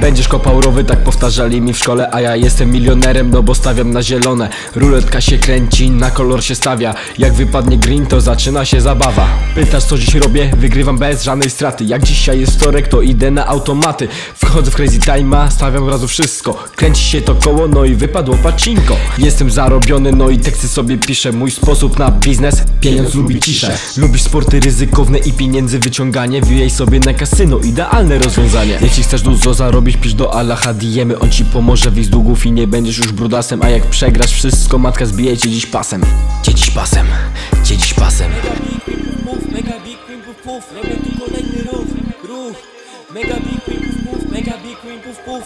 Będziesz kopał rowy, tak powtarzali mi w szkole A ja jestem milionerem, no bo stawiam na zielone. Ruletka się kręci, na kolor się stawia. Jak wypadnie green, to zaczyna się zabawa. Pytasz co dziś robię? Wygrywam bez żadnej straty. Jak dzisiaj jest wtorek, to idę na automaty. Wchodzę w crazy time'a, stawiam razu wszystko. Kręci się to koło, no i wypadło pacinko. Jestem zarobiony, no i teksty sobie piszę. Mój sposób na biznes, pieniądz lubi ciszę. Lubisz sporty ryzykowne i pieniędzy wyciąganie? Wbijaj sobie na kasyno, idealne rozwiązanie. Jeśli chcesz dużo zarobić, pisz do Allaha diemy On ci pomoże wyjść z długów i nie będziesz już brudasem. A jak przegrasz wszystko, matka zbije cię dziś pasem. Cię dziś pasem, cię dziś pasem. Mega big queen puf puf, robię tu kolejny ruch, ruch Mega big queen puf puf, mega big queen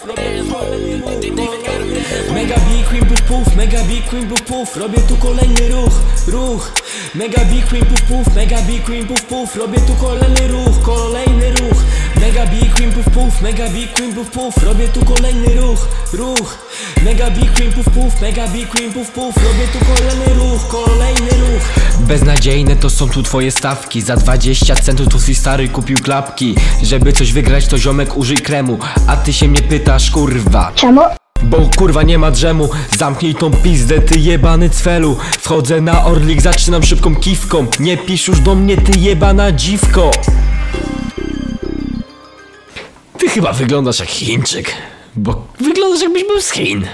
robię tu kolejny ruch Mega big queen puf puf, mega big queen puf puf, robię tu kolejny ruch, ruch Mega big queen puf puf, mega big queen puf puf, robię tu kolejny ruch, kolejny ruch Mega big queen puf puf, mega big queen puf. Puf, robię tu kolejny ruch, ruch. Mega big queen puf puf, mega big queen puf. Puf, robię tu kolejny ruch, kolejny ruch. Beznadziejne to są tu twoje stawki. Za 20 centów tu twój stary kupił klapki. Żeby coś wygrać to ziomek użyj kremu. A ty się mnie pytasz kurwa. Czemu? Bo kurwa nie ma drzemu. Zamknij tą pizdę ty jebany cwelu Wchodzę na orlik zaczynam szybką kiwką. Nie pisz już do mnie ty jebana dziwko chyba wyglądasz jak Chińczyk Bo wyglądasz jakbyś był z Chin